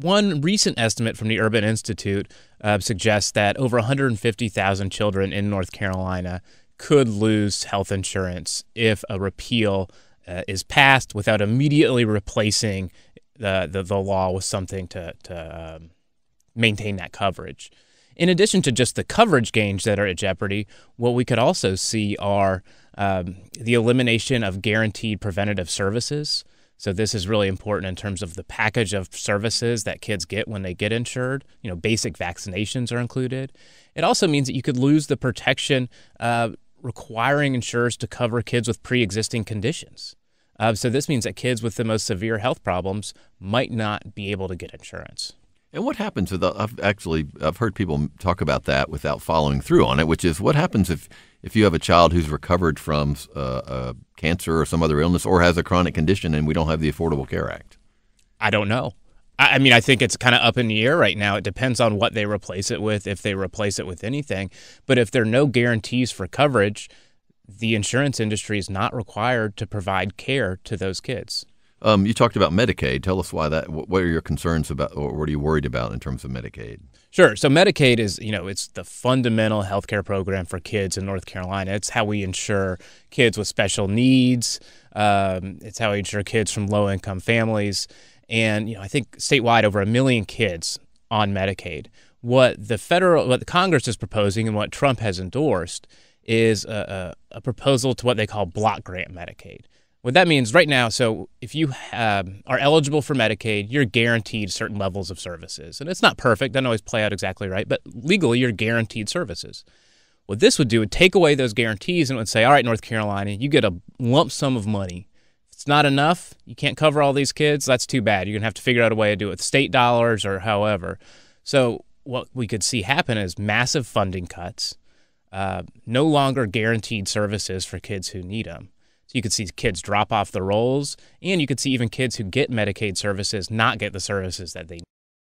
one recent estimate from the Urban Institute uh, suggests that over 150,000 children in North Carolina could lose health insurance if a repeal uh, is passed without immediately replacing the, the, the law with something to, to um, maintain that coverage. In addition to just the coverage gains that are at jeopardy, what we could also see are um, the elimination of guaranteed preventative services. So this is really important in terms of the package of services that kids get when they get insured. You know, basic vaccinations are included. It also means that you could lose the protection uh, requiring insurers to cover kids with pre-existing conditions. Uh, so this means that kids with the most severe health problems might not be able to get insurance. And what happens with I've actually I've heard people talk about that without following through on it, which is what happens if if you have a child who's recovered from uh, uh, cancer or some other illness or has a chronic condition and we don't have the Affordable Care Act. I don't know. I mean, I think it's kind of up in the air right now. It depends on what they replace it with, if they replace it with anything. But if there are no guarantees for coverage, the insurance industry is not required to provide care to those kids. Um, you talked about Medicaid. Tell us why that. What are your concerns about, or what are you worried about in terms of Medicaid? Sure. So Medicaid is, you know, it's the fundamental healthcare program for kids in North Carolina. It's how we insure kids with special needs. Um, it's how we insure kids from low-income families. And you know, I think statewide, over a million kids on Medicaid. What the federal, what the Congress is proposing, and what Trump has endorsed, is a, a, a proposal to what they call block grant Medicaid. What that means right now, so if you have, are eligible for Medicaid, you're guaranteed certain levels of services. And it's not perfect, doesn't always play out exactly right, but legally you're guaranteed services. What this would do would take away those guarantees and would say, all right, North Carolina, you get a lump sum of money. If it's not enough, you can't cover all these kids, that's too bad. You're going to have to figure out a way to do it with state dollars or however. So what we could see happen is massive funding cuts, uh, no longer guaranteed services for kids who need them. So you could see kids drop off the rolls, and you could see even kids who get Medicaid services not get the services that they need.